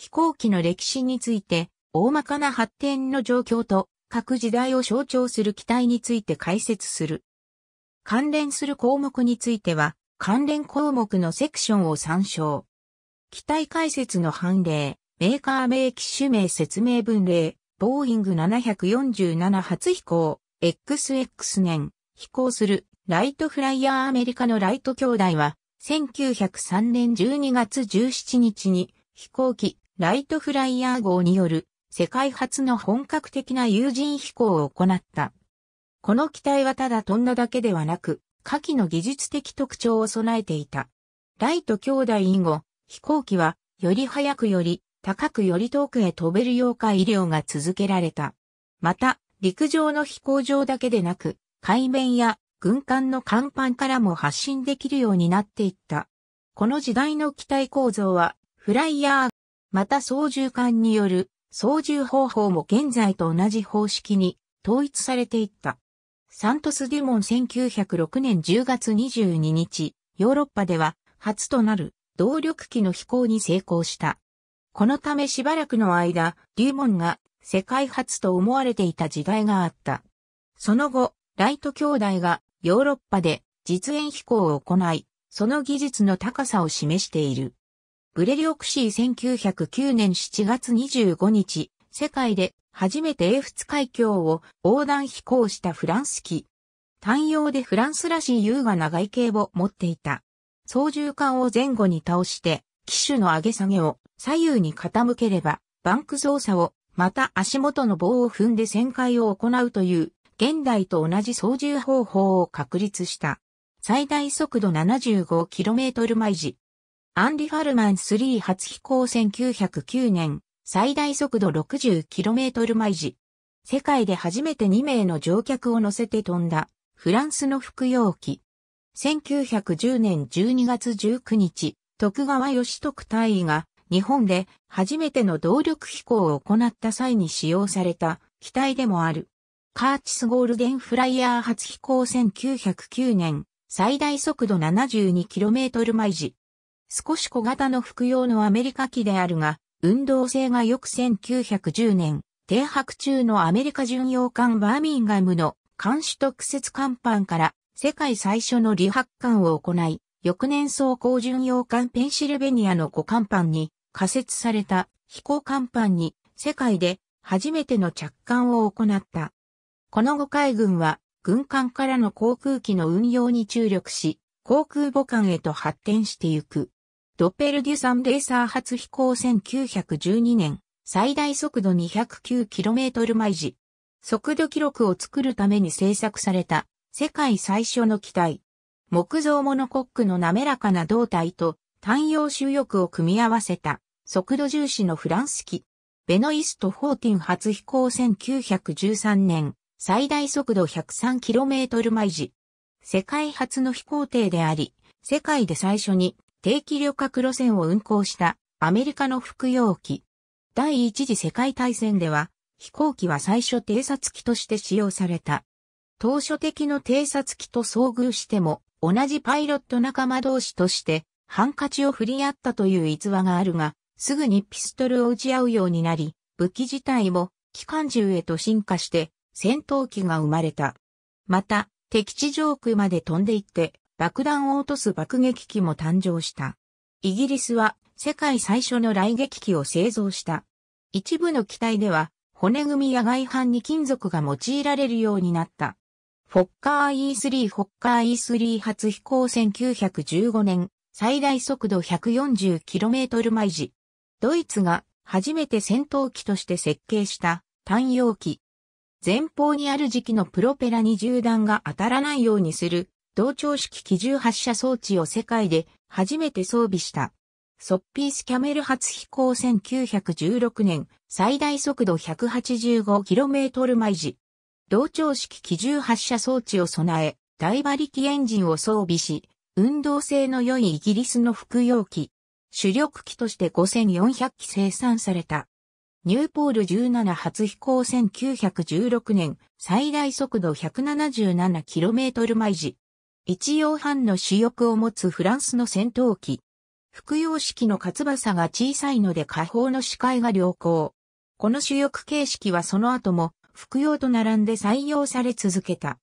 飛行機の歴史について、大まかな発展の状況と各時代を象徴する機体について解説する。関連する項目については、関連項目のセクションを参照。機体解説の判例、メーカー名機種名説明文例、ボーイング747初飛行、XX 年、飛行する、ライトフライヤーアメリカのライト兄弟は、1903年12月17日に、飛行機、ライトフライヤー号による、世界初の本格的な有人飛行を行った。この機体はただ飛んだだけではなく、下記の技術的特徴を備えていた。ライト兄弟以後、飛行機は、より早くより、高くより遠くへ飛べるよう改良が続けられた。また、陸上の飛行場だけでなく、海面や軍艦の甲板からも発信できるようになっていった。この時代の機体構造は、フライヤー、また操縦艦による操縦方法も現在と同じ方式に統一されていった。サントス・デュモン1906年10月22日、ヨーロッパでは初となる動力機の飛行に成功した。このためしばらくの間、デュモンが世界初と思われていた時代があった。その後、ライト兄弟がヨーロッパで実演飛行を行い、その技術の高さを示している。ブレリオクシー1909年7月25日、世界で初めて英仏海峡を横断飛行したフランス機。単葉でフランスらしい優雅な外形を持っていた。操縦桿を前後に倒して、機種の上げ下げを左右に傾ければ、バンク操作を、また足元の棒を踏んで旋回を行うという、現代と同じ操縦方法を確立した。最大速度 75km 毎時。アンリ・ファルマン3初飛行1909年、最大速度 60km 毎時。世界で初めて2名の乗客を乗せて飛んだ、フランスの服用機。1910年12月19日、徳川義徳大尉が日本で初めての動力飛行を行った際に使用された機体でもある。カーチスゴールデンフライヤー初飛行1909年、最大速度 72km 毎時。少し小型の服用のアメリカ機であるが、運動性がよく1910年、停泊中のアメリカ巡洋艦バーミンガムの艦首特設艦板から世界最初の離泊艦を行い、翌年走行巡洋艦ペンシルベニアの5艦板に仮設された飛行艦板に世界で初めての着艦を行った。この後海軍は軍艦からの航空機の運用に注力し、航空母艦へと発展してゆく。ドッペルデュサンレーサー初飛行1912年、最大速度 209km 毎時。速度記録を作るために製作された世界最初の機体。木造モノコックの滑らかな胴体と単葉収翼を組み合わせた速度重視のフランス機。ベノイスト14初飛行1913年、最大速度 103km 毎時。世界初の飛行艇であり、世界で最初に定期旅客路線を運行したアメリカの服用機。第一次世界大戦では飛行機は最初偵察機として使用された。当初的の偵察機と遭遇しても同じパイロット仲間同士としてハンカチを振り合ったという逸話があるが、すぐにピストルを撃ち合うようになり、武器自体も機関銃へと進化して戦闘機が生まれた。また、敵地上空まで飛んでいって爆弾を落とす爆撃機も誕生した。イギリスは世界最初の雷撃機を製造した。一部の機体では骨組みや外板に金属が用いられるようになった。フォッカー E3 フォッカー E3 初飛行1915年、最大速度 140km 毎時。ドイツが初めて戦闘機として設計した単葉機。前方にある時期のプロペラに銃弾が当たらないようにする同調式機銃発射装置を世界で初めて装備した。ソッピースキャメル初飛行1916年、最大速度 185km 毎時。同調式機銃発射装置を備え、大馬力エンジンを装備し、運動性の良いイギリスの服用機。主力機として5400機生産された。ニューポール17初飛行1916年、最大速度 177km 毎時。一葉半の主翼を持つフランスの戦闘機。服用式の活翼が小さいので下方の視界が良好。この主翼形式はその後も服用と並んで採用され続けた。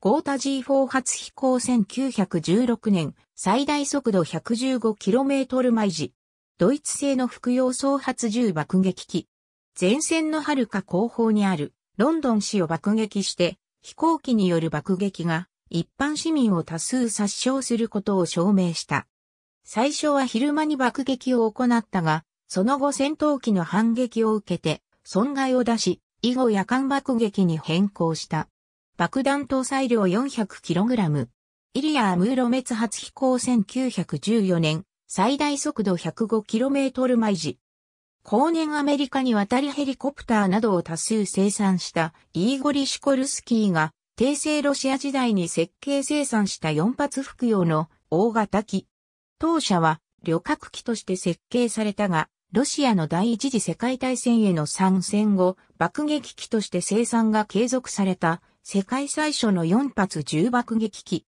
ゴータ G4 初飛行1916年、最大速度 115km 毎時。ドイツ製の服用総発銃爆撃機。前線の遥か後方にあるロンドン市を爆撃して飛行機による爆撃が一般市民を多数殺傷することを証明した。最初は昼間に爆撃を行ったが、その後戦闘機の反撃を受けて損害を出し、以後夜間爆撃に変更した。爆弾搭載量 400kg。イリア・ームーロ滅発飛行1914年、最大速度 105km 毎時。後年アメリカに渡りヘリコプターなどを多数生産したイーゴリ・シコルスキーが、帝政ロシア時代に設計生産した4発服用の大型機。当社は旅客機として設計されたが、ロシアの第一次世界大戦への参戦後、爆撃機として生産が継続された世界最初の4発重爆撃機。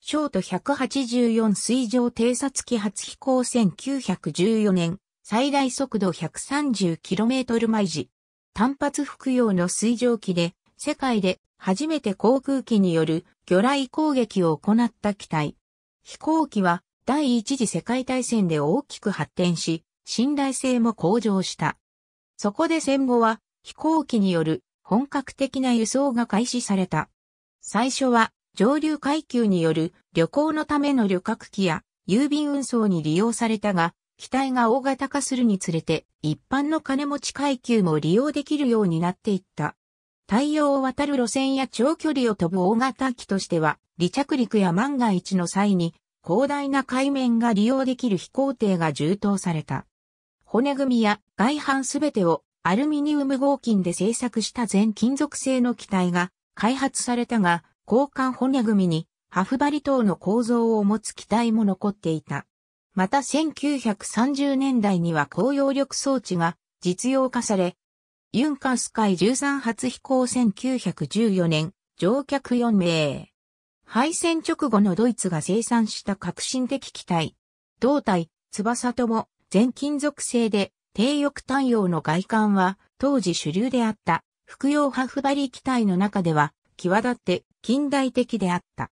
ショート184水上偵察機初飛行1914年、最大速度 130km 毎時。単発服用の水上機で、世界で初めて航空機による魚雷攻撃を行った機体。飛行機は第一次世界大戦で大きく発展し、信頼性も向上した。そこで戦後は飛行機による本格的な輸送が開始された。最初は上流階級による旅行のための旅客機や郵便運送に利用されたが、機体が大型化するにつれて一般の金持ち階級も利用できるようになっていった。太陽を渡る路線や長距離を飛ぶ大型機としては、離着陸や万が一の際に広大な海面が利用できる飛行艇が充当された。骨組みや外板すべてをアルミニウム合金で製作した全金属製の機体が開発されたが、交換骨組みにハフバリ等の構造を持つ機体も残っていた。また1930年代には高揚力装置が実用化され、ユンカスカイ13発飛行1914年、乗客4名。敗戦直後のドイツが生産した革新的機体。胴体、翼とも全金属製で低翼単葉の外観は当時主流であった服用ハフバリ機体の中では際立って近代的であった。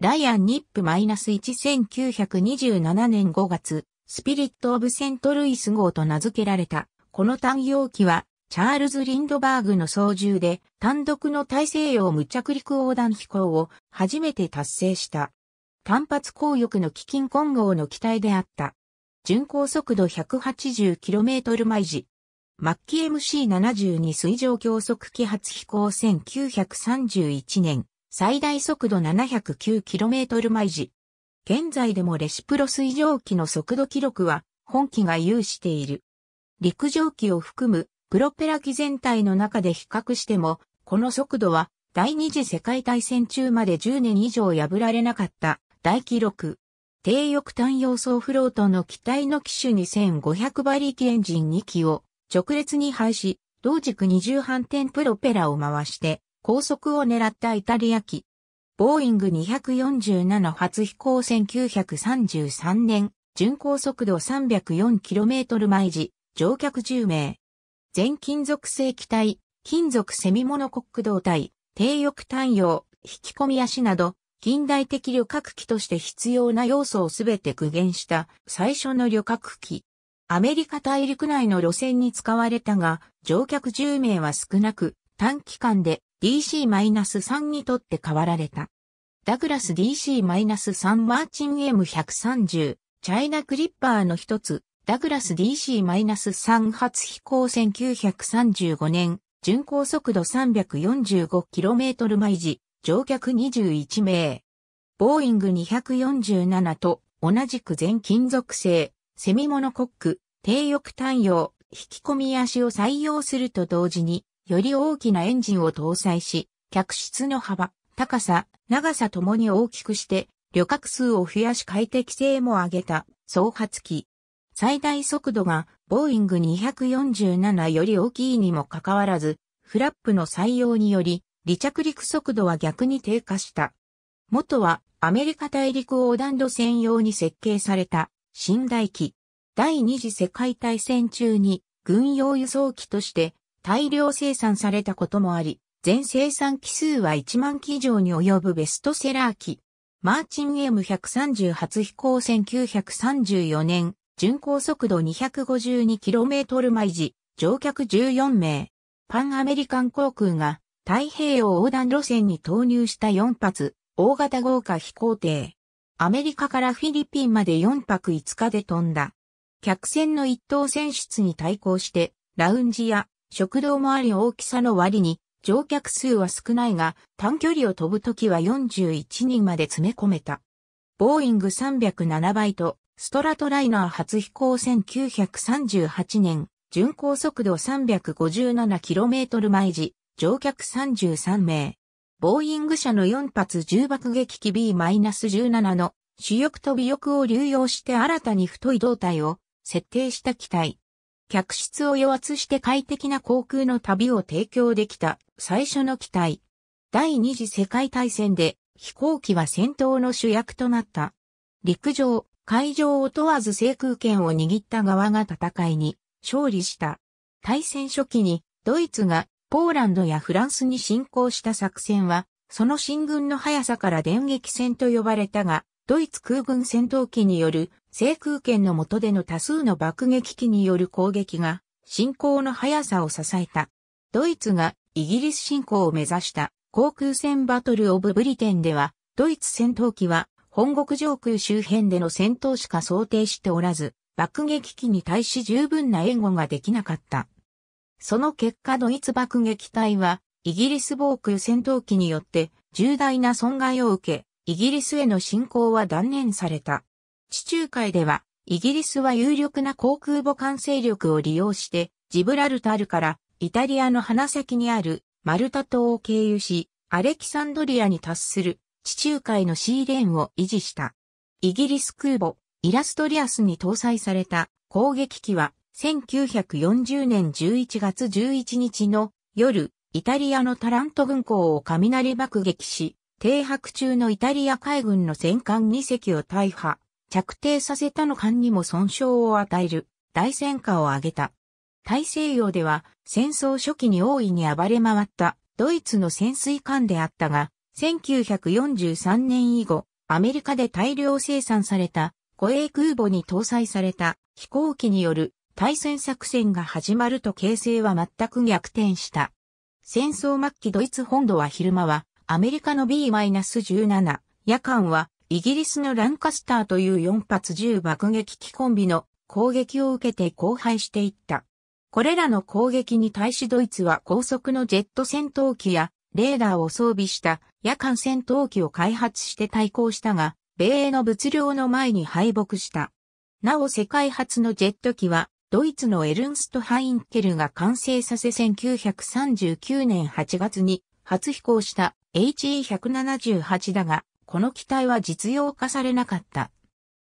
ライアンニップ -1927 年5月、スピリット・オブ・セントルイス号と名付けられた、この単葉機は、チャールズ・リンドバーグの操縦で、単独の大西洋無着陸横断飛行を初めて達成した。単発航翼の基金混合の機体であった。巡航速度 180km 毎時。マッキ MC72 水上強速機発飛行1931年、最大速度 709km 毎時。現在でもレシプロ水上機の速度記録は本機が有している。陸上機を含むプロペラ機全体の中で比較しても、この速度は第二次世界大戦中まで10年以上破られなかった大記録。低翼単要素フロートの機体の機種2500馬力エンジン2機を直列に配し、同軸20反転プロペラを回して高速を狙ったイタリア機。ボーイング247初飛行1933年、巡航速度 304km 毎時、乗客10名。全金属製機体、金属セミモノコック胴体、低翼単葉、引き込み足など、近代的旅客機として必要な要素をすべて具現した最初の旅客機。アメリカ大陸内の路線に使われたが、乗客10名は少なく、短期間で DC-3 にとって変わられた。ダグラス DC-3 マーチン M130、チャイナクリッパーの一つ、ダグラス DC-3 初飛行1935年、巡航速度 345km 毎時、乗客21名。ボーイング247と同じく全金属製、セミモノコック、低翼単葉、引き込み足を採用すると同時に、より大きなエンジンを搭載し、客室の幅、高さ、長さともに大きくして、旅客数を増やし快適性も上げた、総発機。最大速度が、ボーイング247より大きいにもかかわらず、フラップの採用により、離着陸速度は逆に低下した。元はアメリカ大陸横断路専用に設計された寝台機。第二次世界大戦中に軍用輸送機として大量生産されたこともあり、全生産機数は1万機以上に及ぶベストセラー機。マーチン M130 初飛行1934年、巡航速度 252km 毎時、乗客14名。パンアメリカン航空が太平洋横断路線に投入した4発、大型豪華飛行艇。アメリカからフィリピンまで4泊5日で飛んだ。客船の一等船室に対抗して、ラウンジや食堂もあり大きさの割に、乗客数は少ないが、短距離を飛ぶときは41人まで詰め込めた。ボーイング307倍と、ストラトライナー初飛行1938年、巡航速度 357km 毎時、乗客33名。ボーイング社の4発重爆撃機 B-17 の主翼と尾翼を流用して新たに太い胴体を設定した機体。客室を余圧して快適な航空の旅を提供できた最初の機体。第二次世界大戦で飛行機は戦闘の主役となった。陸上、海上を問わず制空権を握った側が戦いに勝利した。大戦初期にドイツがポーランドやフランスに侵攻した作戦は、その進軍の速さから電撃戦と呼ばれたが、ドイツ空軍戦闘機による制空権の下での多数の爆撃機による攻撃が進行の速さを支えた。ドイツがイギリス侵攻を目指した航空戦バトルオブブリテンでは、ドイツ戦闘機は本国上空周辺での戦闘しか想定しておらず、爆撃機に対し十分な援護ができなかった。その結果ドイツ爆撃隊は、イギリス防空戦闘機によって重大な損害を受け、イギリスへの侵攻は断念された。地中海では、イギリスは有力な航空母艦勢力を利用して、ジブラルタルからイタリアの鼻先にあるマルタ島を経由し、アレキサンドリアに達する地中海のシーレーンを維持した。イギリス空母イラストリアスに搭載された攻撃機は1940年11月11日の夜、イタリアのタラント軍港を雷爆撃し、停泊中のイタリア海軍の戦艦2隻を大破、着底させたの艦にも損傷を与える大戦果を挙げた。大西洋では戦争初期に大いに暴れ回ったドイツの潜水艦であったが、1943年以後、アメリカで大量生産された護衛空母に搭載された飛行機による対戦作戦が始まると形勢は全く逆転した。戦争末期ドイツ本土は昼間はアメリカの B-17、夜間はイギリスのランカスターという4発10爆撃機コンビの攻撃を受けて荒廃していった。これらの攻撃に対しドイツは高速のジェット戦闘機やレーダーを装備した夜間戦闘機を開発して対抗したが、米英の物量の前に敗北した。なお世界初のジェット機はドイツのエルンスト・ハインケルが完成させ1939年8月に初飛行した HE178 だが、この機体は実用化されなかった。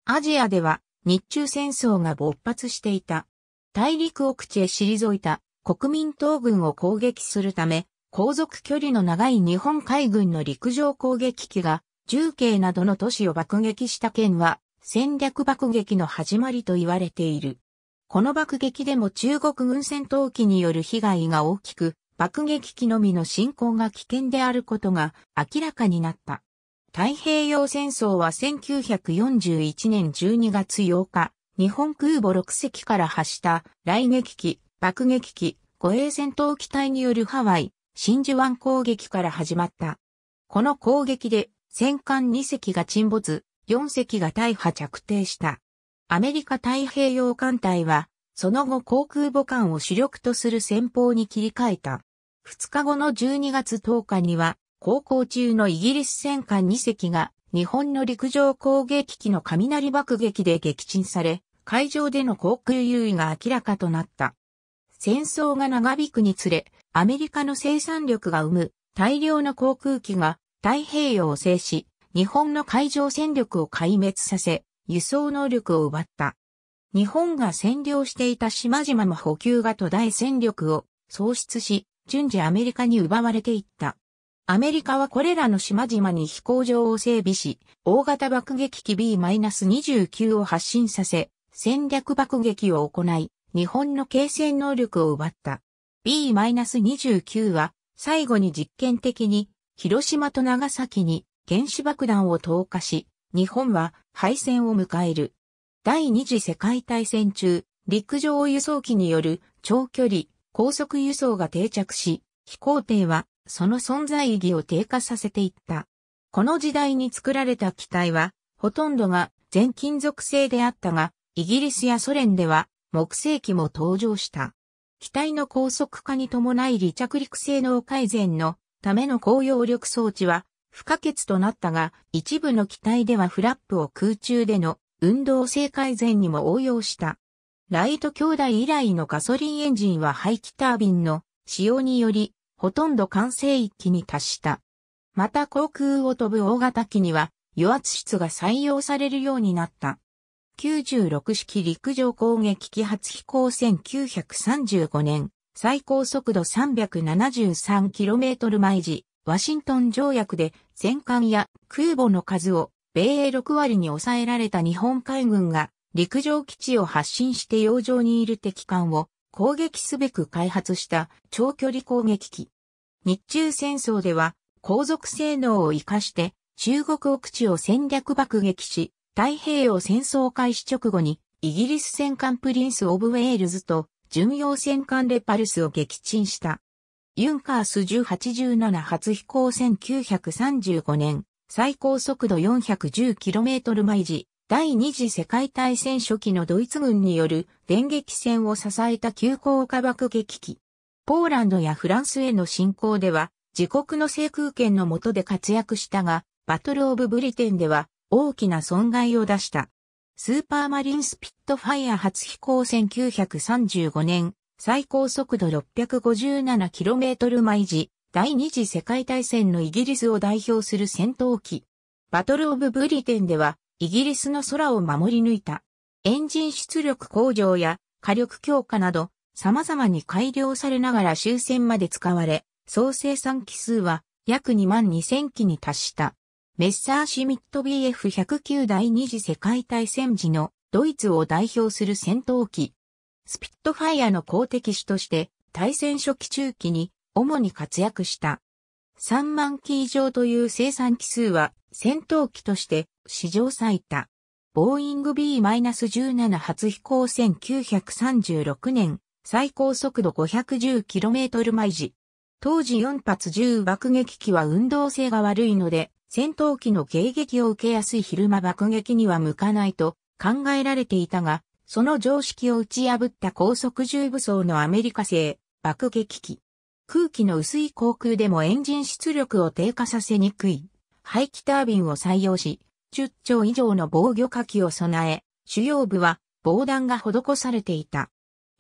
アジアでは日中戦争が勃発していた。大陸奥地へ退いた国民党軍を攻撃するため、航続距離の長い日本海軍の陸上攻撃機が重慶などの都市を爆撃した件は戦略爆撃の始まりと言われている。この爆撃でも中国軍戦闘機による被害が大きく、爆撃機のみの進行が危険であることが明らかになった。太平洋戦争は1941年12月8日、日本空母6隻から発した雷撃機、爆撃機、護衛戦闘機隊によるハワイ、真珠湾攻撃から始まった。この攻撃で戦艦2隻が沈没、4隻が大破着底した。アメリカ太平洋艦隊は、その後航空母艦を主力とする戦法に切り替えた。2日後の12月10日には、航行中のイギリス戦艦2隻が日本の陸上攻撃機の雷爆撃で撃沈され、海上での航空優位が明らかとなった。戦争が長引くにつれ、アメリカの生産力が生む大量の航空機が太平洋を制し、日本の海上戦力を壊滅させ、輸送能力を奪った。日本が占領していた島々も補給が途絶え戦力を喪失し、順次アメリカに奪われていった。アメリカはこれらの島々に飛行場を整備し、大型爆撃機 B-29 を発進させ、戦略爆撃を行い、日本の継戦能力を奪った。B-29 は最後に実験的に広島と長崎に原子爆弾を投下し、日本は敗戦を迎える。第二次世界大戦中、陸上輸送機による長距離、高速輸送が定着し、飛行艇はその存在意義を低下させていった。この時代に作られた機体は、ほとんどが全金属製であったが、イギリスやソ連では木製機も登場した。機体の高速化に伴い離着陸性能改善のための高揚力装置は不可欠となったが、一部の機体ではフラップを空中での運動性改善にも応用した。ライト兄弟以来のガソリンエンジンは排気タービンの使用により、ほとんど完成域に達した。また航空を飛ぶ大型機には、油圧室が採用されるようになった。96式陸上攻撃機初飛行1935年、最高速度 373km 毎時、ワシントン条約で戦艦や空母の数を米英6割に抑えられた日本海軍が陸上基地を発進して洋上にいる敵艦を攻撃すべく開発した長距離攻撃機。日中戦争では航続性能を活かして中国奥地を戦略爆撃し、太平洋戦争開始直後に、イギリス戦艦プリンス・オブ・ウェールズと、巡洋戦艦レパルスを撃沈した。ユンカース1087初飛行1935年、最高速度 410km 毎時、第二次世界大戦初期のドイツ軍による電撃戦を支えた急降下爆撃機。ポーランドやフランスへの侵攻では、自国の制空権の下で活躍したが、バトルオブブリテンでは大きな損害を出した。スーパーマリンスピットファイア初飛行1935年、最高速度 657km 毎時、第二次世界大戦のイギリスを代表する戦闘機。バトルオブブリテンでは、イギリスの空を守り抜いた。エンジン出力向上や火力強化など、様々に改良されながら終戦まで使われ、総生産機数は約2万2000機に達した。メッサーシミット BF109 第二次世界大戦時のドイツを代表する戦闘機。スピットファイアの公的種として対戦初期中期に主に活躍した。3万機以上という生産機数は戦闘機として史上最多。ボーイング B-17 初飛行1936年、最高速度 510km 毎時。当時4発10爆撃機は運動性が悪いので、戦闘機の迎撃を受けやすい昼間爆撃には向かないと考えられていたが、その常識を打ち破った高速重武装のアメリカ製爆撃機。空気の薄い航空でもエンジン出力を低下させにくい排気タービンを採用し、10丁以上の防御火器を備え、主要部は防弾が施されていた。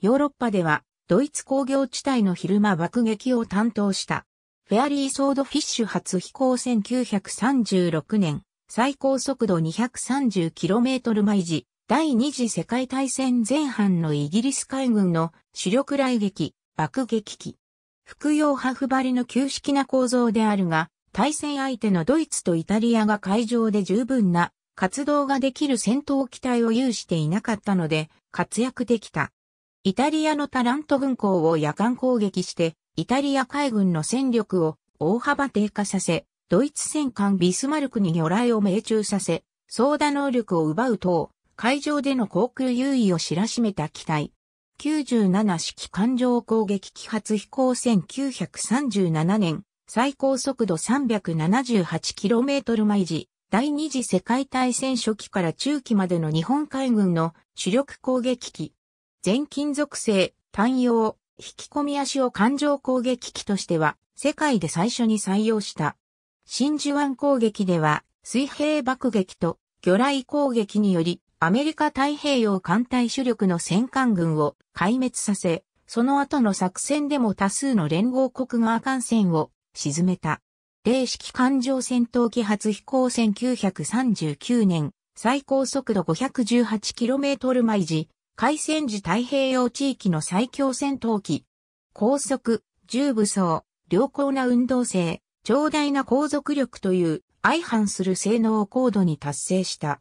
ヨーロッパではドイツ工業地帯の昼間爆撃を担当したフェアリーソードフィッシュ初飛行1936年、最高速度 230km 毎時、第二次世界大戦前半のイギリス海軍の主力雷撃、爆撃機。服用ハフバリの旧式な構造であるが、対戦相手のドイツとイタリアが海上で十分な活動ができる戦闘機体を有していなかったので活躍できた。イタリアのタラント軍港を夜間攻撃してイタリア海軍の戦力を大幅低下させ、ドイツ戦艦ビスマルクに魚雷を命中させ、操舵能力を奪う等、海上での航空優位を知らしめた機体。97式艦上攻撃機発飛行1937年、最高速度 378km 毎時、第二次世界大戦初期から中期までの日本海軍の主力攻撃機。全金属製、単用、引き込み足を艦上攻撃機としては世界で最初に採用した。真珠湾攻撃では水平爆撃と魚雷攻撃によりアメリカ太平洋艦隊主力の戦艦軍を壊滅させ、その後の作戦でも多数の連合国側艦船を沈めた。零式艦上戦闘機初飛行1939年、最高速度 518km 毎時、海戦時太平洋地域の最強戦闘機。高速、重武装、良好な運動性、長大な航続力という相反する性能を高度に達成した。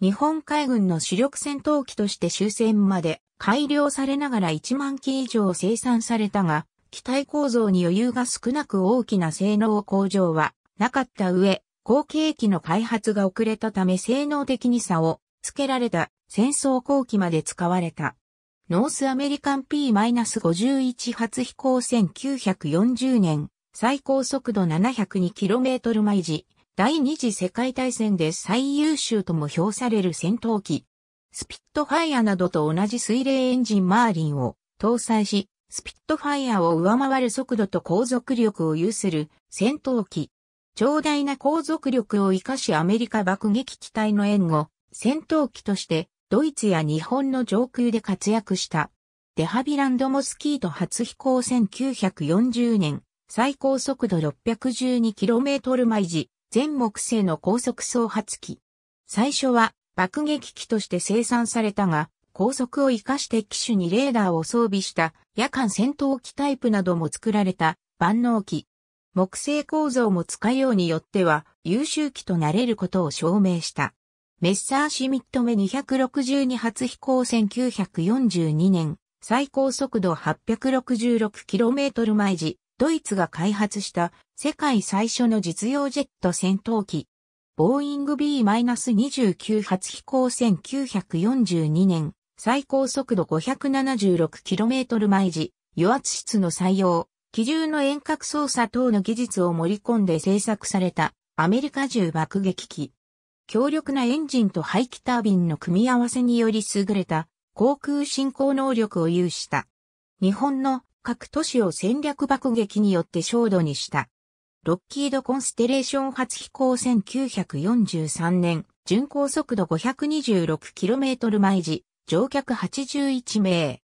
日本海軍の主力戦闘機として終戦まで改良されながら1万機以上生産されたが、機体構造に余裕が少なく大きな性能向上はなかった上、後継機の開発が遅れたため性能的に差をつけられた戦争後期まで使われた。ノースアメリカン P-51 初飛行1940年、最高速度 702km 毎時、第二次世界大戦で最優秀とも評される戦闘機。スピットファイアなどと同じ水冷エンジンマーリンを搭載し、スピットファイアを上回る速度と航続力を有する戦闘機。長大な航続力を活かしアメリカ爆撃機体の援護、戦闘機としてドイツや日本の上空で活躍した。デハビランドモスキート初飛行1940年、最高速度 612km 毎時、全木製の高速走発機。最初は爆撃機として生産されたが、高速を活かして機種にレーダーを装備した夜間戦闘機タイプなども作られた万能機。木製構造も使いようによっては優秀機となれることを証明した。メッサーシミット目262発飛行1942年、最高速度 866km 毎時、ドイツが開発した世界最初の実用ジェット戦闘機。ボーイング B-29 発飛行1942年、最高速度 576km 毎時、油圧室の採用、機銃の遠隔操作等の技術を盛り込んで製作されたアメリカ銃爆撃機。強力なエンジンと排気タービンの組み合わせにより優れた航空進行能力を有した。日本の各都市を戦略爆撃によって焦土にした。ロッキードコンステレーション初飛行1943年、巡航速度 526km 毎時、乗客81名。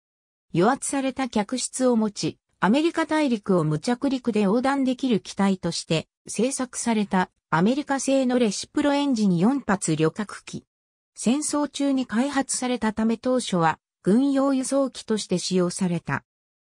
油圧された客室を持ち、アメリカ大陸を無着陸で横断できる機体として製作されたアメリカ製のレシプロエンジン4発旅客機。戦争中に開発されたため当初は軍用輸送機として使用された。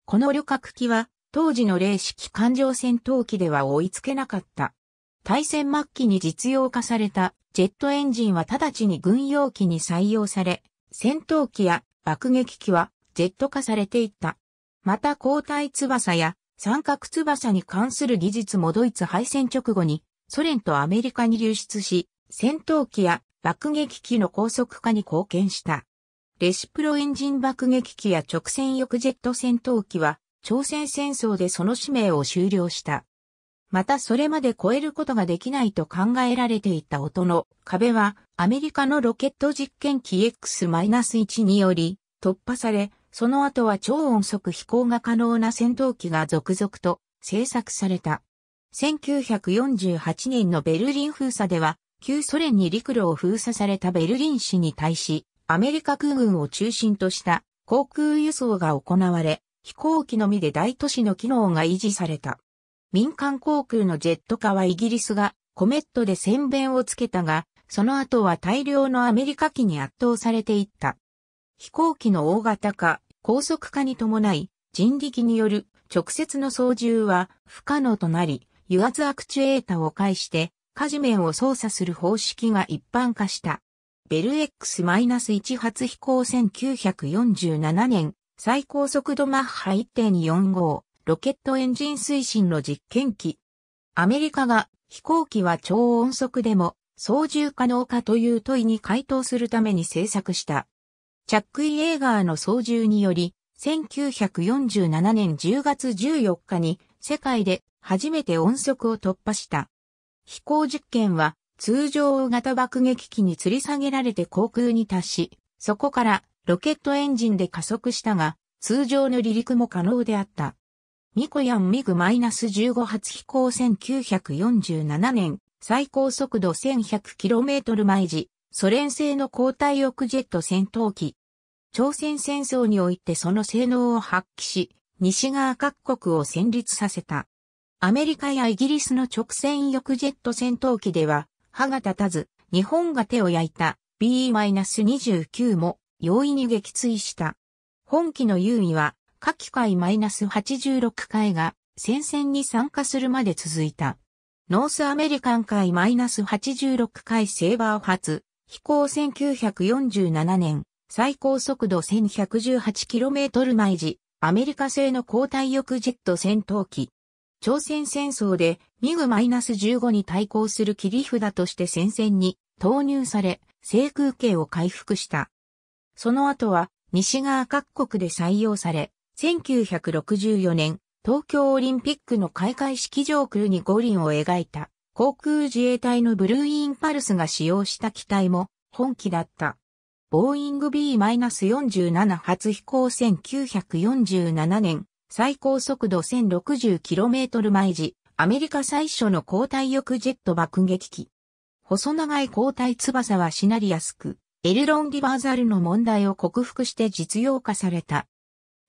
この旅客機は当時の零式艦上戦闘機では追いつけなかった。大戦末期に実用化されたジェットエンジンは直ちに軍用機に採用され、戦闘機や爆撃機はジェット化されていった。また交代翼や三角翼に関する技術もドイツ敗戦直後にソ連とアメリカに流出し、戦闘機や爆撃機の高速化に貢献した。レシプロエンジン爆撃機や直線翼ジェット戦闘機は朝鮮戦争でその使命を終了した。またそれまで超えることができないと考えられていた音の壁はアメリカのロケット実験機 X-1 により突破され、その後は超音速飛行が可能な戦闘機が続々と製作された。1948年のベルリン封鎖では、旧ソ連に陸路を封鎖されたベルリン市に対し、アメリカ空軍を中心とした航空輸送が行われ、飛行機のみで大都市の機能が維持された。民間航空のジェット化はイギリスがコメットで宣弁をつけたが、その後は大量のアメリカ機に圧倒されていった。飛行機の大型化、高速化に伴い、人力による直接の操縦は不可能となり、油圧アクチュエータを介して、火事面を操作する方式が一般化した。ベル X-1 発飛行1947年、最高速度マッハ1.45、ロケットエンジン推進の実験機。アメリカが飛行機は超音速でも操縦可能かという問いに回答するために制作した。チャックイ・エーガーの操縦により、1947年10月14日に世界で初めて音速を突破した。飛行実験は通常大型爆撃機に吊り下げられて航空に達し、そこからロケットエンジンで加速したが、通常の離陸も可能であった。ミコヤンミグ -15 発飛行1947年、最高速度 1100km 毎時、ソ連製の交代翼ジェット戦闘機。朝鮮戦争においてその性能を発揮し、西側各国を戦慄させた。アメリカやイギリスの直線翼ジェット戦闘機では、歯が立たず、日本が手を焼いた B-29 も容易に撃墜した。本機の優位は、下記 F-86 が戦線に参加するまで続いた。ノースアメリカン F-86 セイバー初飛行1947年、最高速度 1118km 毎時、アメリカ製の後退翼ジェット戦闘機。朝鮮戦争でミグ -15 に対抗する切り札として戦線に投入され、制空権を回復した。その後は西側各国で採用され、1964年、東京オリンピックの開会式上空に五輪を描いた航空自衛隊のブルーインパルスが使用した機体も本機だった。ボーイング B-47 初飛行1947年、最高速度 1060km 毎時、アメリカ最初の交代翼ジェット爆撃機。細長い交代翼はしなりやすく、エルロンリバーザルの問題を克服して実用化された。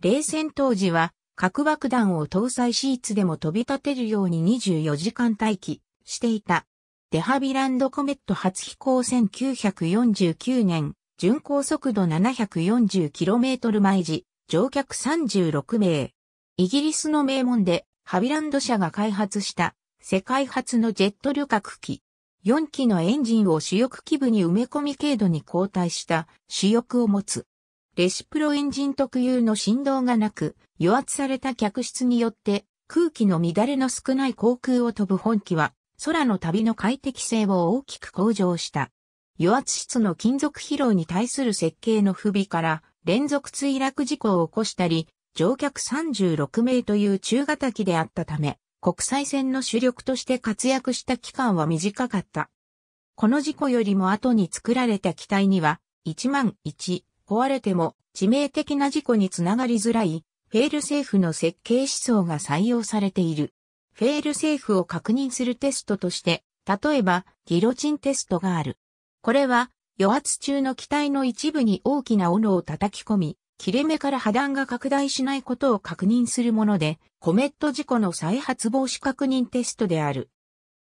冷戦当時は核爆弾を搭載シーツでも飛び立てるように24時間待機していた。デハビランドコメット初飛行1949年、巡航速度 740km 毎時、乗客36名。イギリスの名門で、ハビランド社が開発した世界初のジェット旅客機。4機のエンジンを主翼機部に埋め込み軽度に交代した主翼を持つ。レシプロエンジン特有の振動がなく、余圧された客室によって空気の乱れの少ない航空を飛ぶ本機は空の旅の快適性を大きく向上した。余圧室の金属疲労に対する設計の不備から連続墜落事故を起こしたり、乗客36名という中型機であったため、国際線の主力として活躍した期間は短かった。この事故よりも後に作られた機体には、1万1、壊れても致命的な事故につながりづらい、フェールセーフの設計思想が採用されている。フェールセーフを確認するテストとして、例えば、ギロチンテストがある。これは、余圧中の機体の一部に大きな斧を叩き込み、切れ目から破断が拡大しないことを確認するもので、コメット事故の再発防止確認テストである。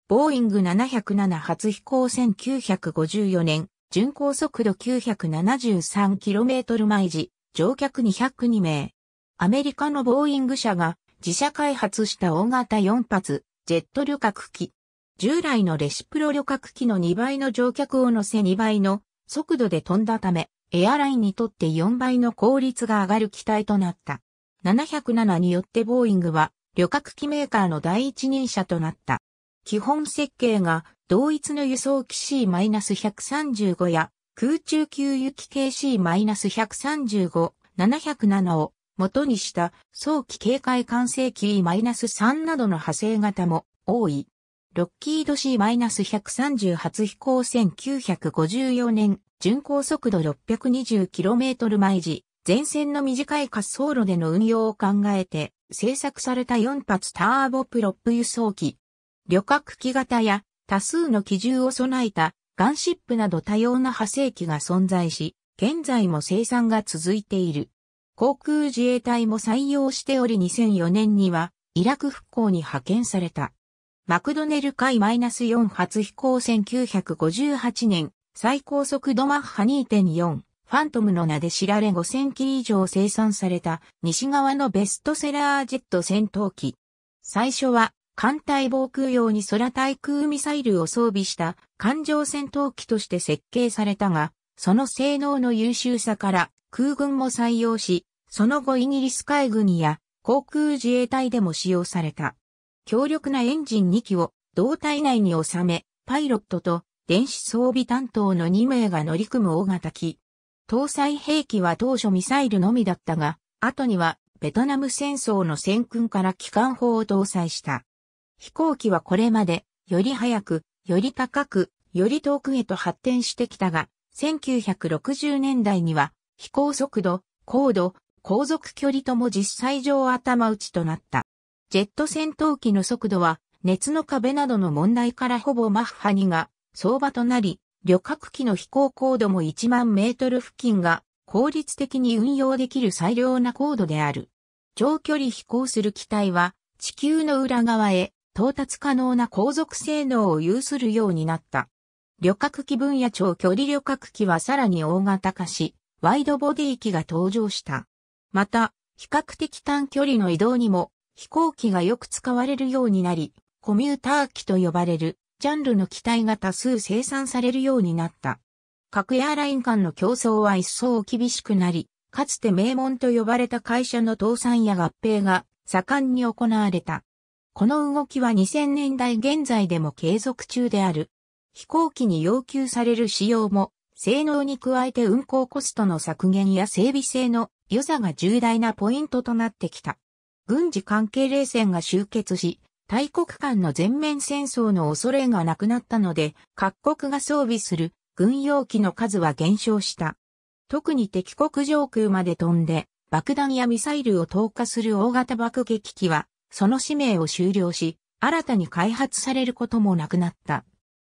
ボーイング707初飛行1954年、巡航速度 973km 毎時、乗客202名。アメリカのボーイング社が自社開発した大型4発、ジェット旅客機。従来のレシプロ旅客機の2倍の乗客を乗せ2倍の速度で飛んだため、エアラインにとって4倍の効率が上がる機体となった。707によってボーイングは旅客機メーカーの第一人者となった。基本設計が同一の輸送機 C-135 や空中給油機系 C-135、707を元にした早期警戒管制機 E-3 などの派生型も多い。ロッキード C-130 初飛行1954年、巡航速度 620km 毎時、前線の短い滑走路での運用を考えて、製作された4発ターボプロップ輸送機。旅客機型や多数の機銃を備えたガンシップなど多様な派生機が存在し、現在も生産が続いている。航空自衛隊も採用しており2004年にはイラク復興に派遣された。マクドネル海 -4 初飛行1958年、最高速度マッハ2.4、ファントムの名で知られ5000機以上生産された西側のベストセラージェット戦闘機。最初は艦隊防空用に空対空ミサイルを装備した艦上戦闘機として設計されたが、その性能の優秀さから空軍も採用し、その後イギリス海軍や航空自衛隊でも使用された。強力なエンジン2機を胴体内に収め、パイロットと電子装備担当の2名が乗り組む大型機。搭載兵器は当初ミサイルのみだったが、後にはベトナム戦争の戦訓から機関砲を搭載した。飛行機はこれまで、より速く、より高く、より遠くへと発展してきたが、1960年代には飛行速度、高度、航続距離とも実際上頭打ちとなった。ジェット戦闘機の速度は熱の壁などの問題からほぼマッハ2が相場となり、旅客機の飛行高度も1万メートル付近が効率的に運用できる最良な高度である。長距離飛行する機体は地球の裏側へ到達可能な航続性能を有するようになった。旅客機分野長距離旅客機はさらに大型化し、ワイドボディ機が登場した。また、比較的短距離の移動にも飛行機がよく使われるようになり、コミューター機と呼ばれるジャンルの機体が多数生産されるようになった。各エアライン間の競争は一層厳しくなり、かつて名門と呼ばれた会社の倒産や合併が盛んに行われた。この動きは2000年代現在でも継続中である。飛行機に要求される仕様も、性能に加えて運航コストの削減や整備性の良さが重大なポイントとなってきた。軍事関係冷戦が終結し、大国間の全面戦争の恐れがなくなったので、各国が装備する軍用機の数は減少した。特に敵国上空まで飛んで、爆弾やミサイルを投下する大型爆撃機は、その使命を終了し、新たに開発されることもなくなった。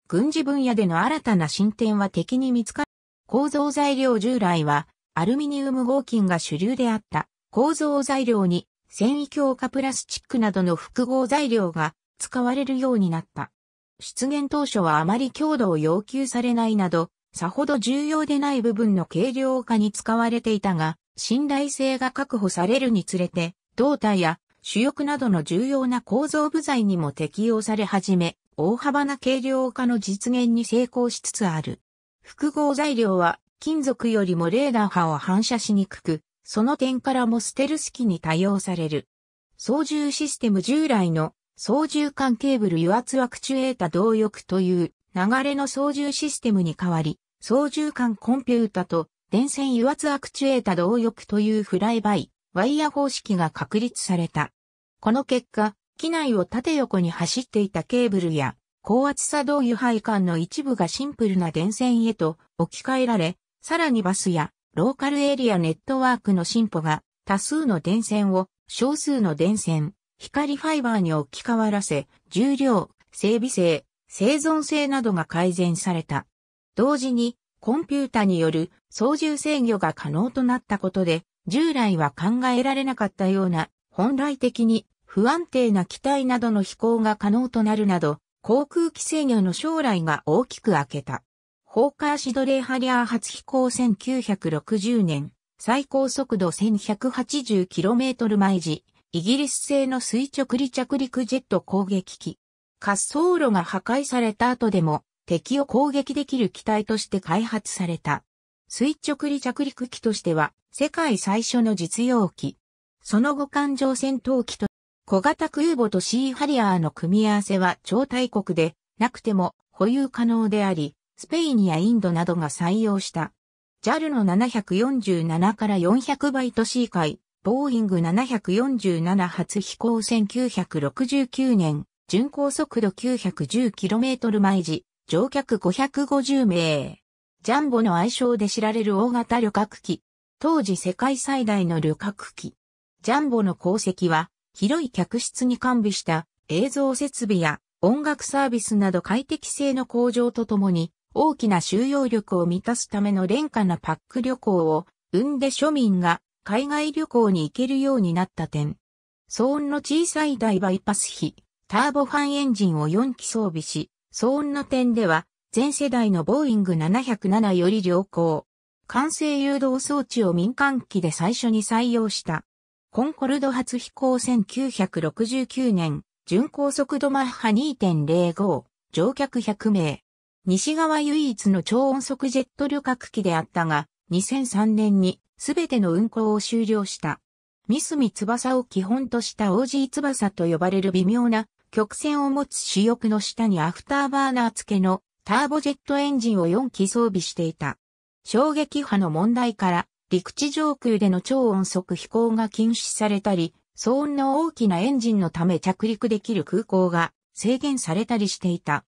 軍事分野での新たな進展は敵に見つかる。構造材料従来は、アルミニウム合金が主流であった。構造材料に、繊維強化プラスチックなどの複合材料が使われるようになった。出現当初はあまり強度を要求されないなど、さほど重要でない部分の軽量化に使われていたが、信頼性が確保されるにつれて、胴体や主翼などの重要な構造部材にも適用され始め、大幅な軽量化の実現に成功しつつある。複合材料は金属よりもレーダー波を反射しにくく、その点からもステルス機に対応される。操縦システム従来の操縦管ケーブル油圧アクチュエータ動翼という流れの操縦システムに代わり、操縦管コンピュータと電線油圧アクチュエータ動翼というフライバイ、ワイヤ方式が確立された。この結果、機内を縦横に走っていたケーブルや高圧作動油配管の一部がシンプルな電線へと置き換えられ、さらにバスやローカルエリアネットワークの進歩が多数の電線を少数の電線、光ファイバーに置き換わらせ、重量、整備性、生存性などが改善された。同時に、コンピュータによる操縦制御が可能となったことで、従来は考えられなかったような、本来的に不安定な機体などの飛行が可能となるなど、航空機制御の将来が大きく開けた。ホーカーシドレーハリアー初飛行1960年、最高速度 1180km 毎時、イギリス製の垂直離着陸ジェット攻撃機。滑走路が破壊された後でも敵を攻撃できる機体として開発された。垂直離着陸機としては世界最初の実用機。その後艦上戦闘機と小型空母とシーハリアーの組み合わせは超大国でなくても保有可能であり、スペインやインドなどが採用した。JAL の747から400倍都市海、ボーイング747初飛行1969年、巡航速度 910km 毎時、乗客550名。ジャンボの愛称で知られる大型旅客機。当時世界最大の旅客機。ジャンボの功績は、広い客室に完備した映像設備や音楽サービスなど快適性の向上とともに、大きな収容力を満たすための廉価なパック旅行を生んで庶民が海外旅行に行けるようになった点。騒音の小さい大バイパス比、ターボファンエンジンを4機装備し、騒音の点では、全世代のボーイング707より良好。完成誘導装置を民間機で最初に採用した。コンコルド初飛行1969年、巡航速度マッハ2.05、乗客100名。西側唯一の超音速ジェット旅客機であったが、2003年にすべての運行を終了した。三角翼を基本とした OG 翼と呼ばれる微妙な曲線を持つ主翼の下にアフターバーナー付きのターボジェットエンジンを4機装備していた。衝撃波の問題から陸地上空での超音速飛行が禁止されたり、騒音の大きなエンジンのため着陸できる空港が制限されたりしていた。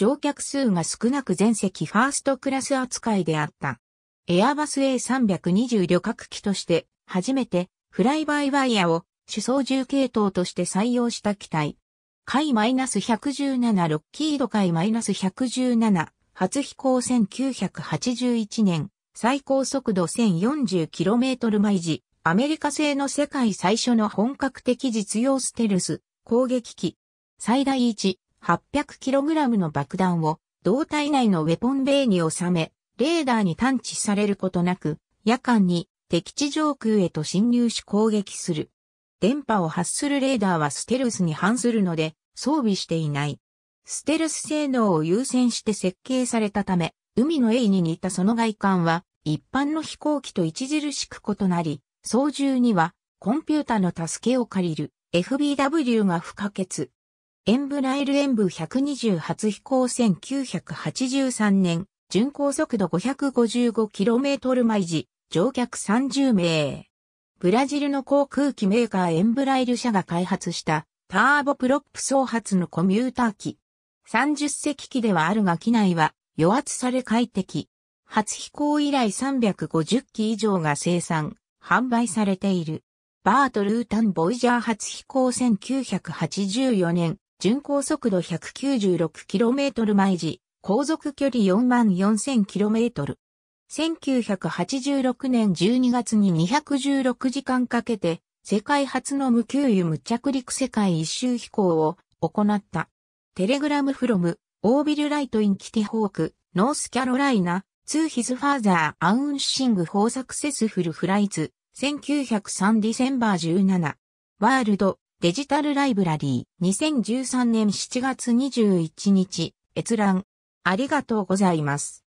乗客数が少なく全席ファーストクラス扱いであった。エアバス A320 旅客機として初めてフライバイワイヤを主操縦系統として採用した機体。海 -117 ロッキード海 -117 初飛行1981年最高速度 1040km 毎時アメリカ製の世界最初の本格的実用ステルス攻撃機最大1 800kg の爆弾を胴体内のウェポンベイに収めレーダーに探知されることなく、夜間に敵地上空へと侵入し攻撃する。電波を発するレーダーはステルスに反するので装備していない。ステルス性能を優先して設計されたため、海の A に似たその外観は一般の飛行機と著しく異なり、操縦にはコンピュータの助けを借りる FBW が不可欠。エンブライル演武120初飛行1983年、巡航速度 555km 毎時、乗客30名。ブラジルの航空機メーカーエンブライル社が開発したターボプロップ総発のコミューター機。30隻機ではあるが機内は余圧され快適。初飛行以来350機以上が生産、販売されている。バートルータンボイジャー初飛行1984年、巡航速度 196km 毎時、航続距離 44,000km。1986年12月に216時間かけて、世界初の無給油無着陸世界一周飛行を行った。 Telegram from Orville Wright in Kitty Hawk, North Carolina, to his father announcing four successful flights, 1903 December 17.ワールド、デジタルライブラリー2013年7月21日閲覧ありがとうございます。